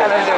やられ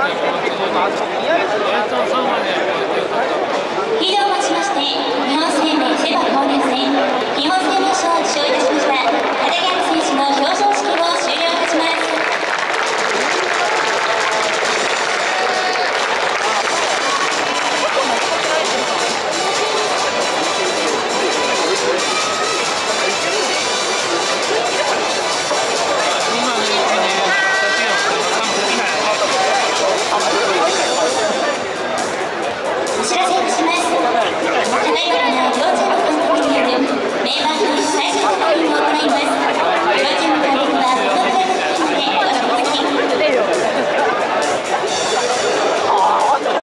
transporte de informação e a gente